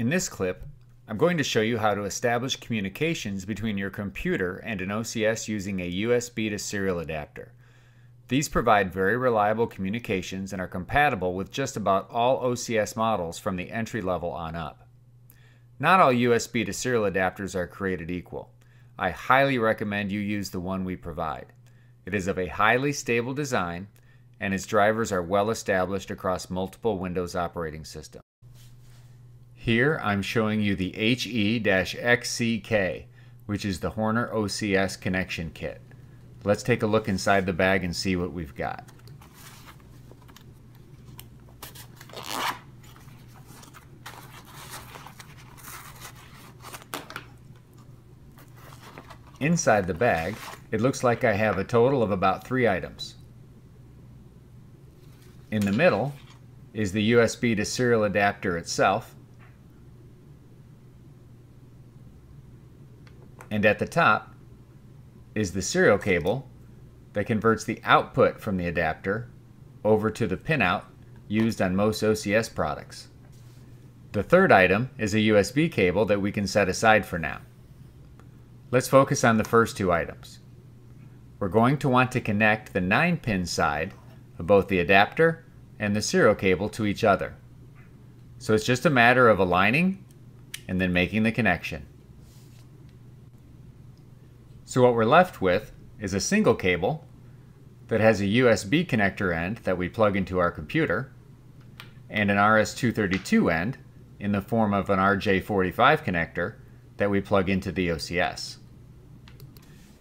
In this clip, I'm going to show you how to establish communications between your computer and an OCS using a USB to serial adapter. These provide very reliable communications and are compatible with just about all OCS models from the entry level on up. Not all USB to serial adapters are created equal. I highly recommend you use the one we provide. It is of a highly stable design and its drivers are well established across multiple Windows operating systems. Here I'm showing you the HE-XCK, which is the Horner OCS connection kit. Let's take a look inside the bag and see what we've got. Inside the bag, it looks like I have a total of about three items. In the middle is the USB to serial adapter itself, And at the top is the serial cable that converts the output from the adapter over to the pinout used on most OCS products. The third item is a USB cable that we can set aside for now. Let's focus on the first two items. We're going to want to connect the 9-pin side of both the adapter and the serial cable to each other. So it's just a matter of aligning and then making the connection. So what we're left with is a single cable that has a USB connector end that we plug into our computer and an RS-232 end in the form of an RJ45 connector that we plug into the OCS.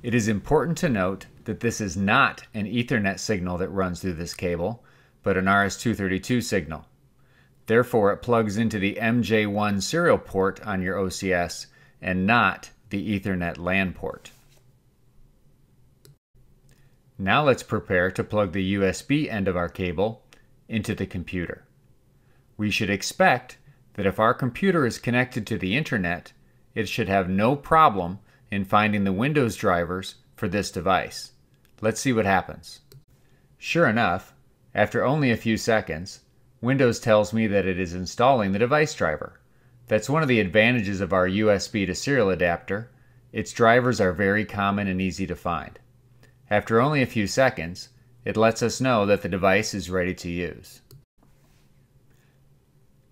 It is important to note that this is not an Ethernet signal that runs through this cable, but an RS-232 signal. Therefore, it plugs into the MJ1 serial port on your OCS and not the Ethernet LAN port. Now let's prepare to plug the USB end of our cable into the computer. We should expect that if our computer is connected to the internet, it should have no problem in finding the Windows drivers for this device. Let's see what happens. Sure enough, after only a few seconds, Windows tells me that it is installing the device driver. That's one of the advantages of our USB to serial adapter. Its drivers are very common and easy to find. After only a few seconds, it lets us know that the device is ready to use.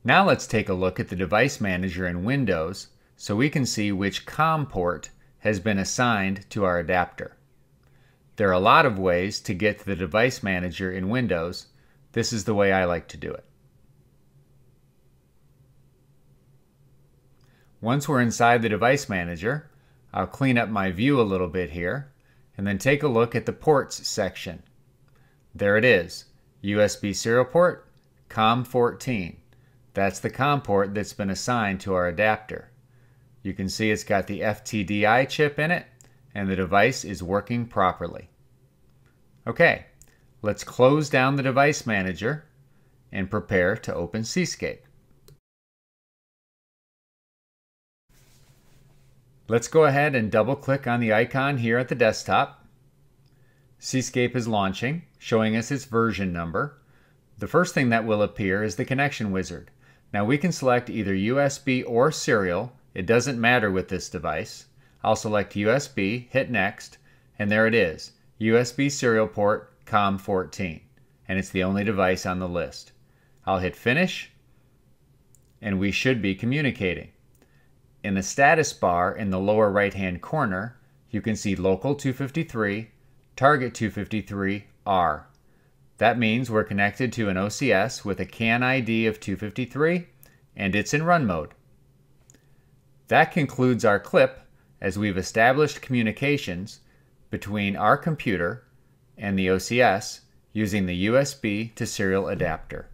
Now let's take a look at the device manager in Windows so we can see which COM port has been assigned to our adapter. There are a lot of ways to get to the device manager in Windows. This is the way I like to do it. Once we're inside the device manager, I'll clean up my view a little bit here and then take a look at the ports section. There it is, USB serial port, COM14. That's the COM port that's been assigned to our adapter. You can see it's got the FTDI chip in it and the device is working properly. Okay, let's close down the device manager and prepare to open Cscape. Let's go ahead and double click on the icon here at the desktop. Cscape is launching, showing us its version number. The first thing that will appear is the connection wizard. Now we can select either USB or serial. It doesn't matter with this device. I'll select USB, hit next, and there it is, USB serial port COM14, and it's the only device on the list. I'll hit finish, and we should be communicating. In the status bar in the lower right hand corner, you can see local 253, target 253R. That means we're connected to an OCS with a CAN ID of 253 and it's in run mode. That concludes our clip as we've established communications between our computer and the OCS using the USB to serial adapter.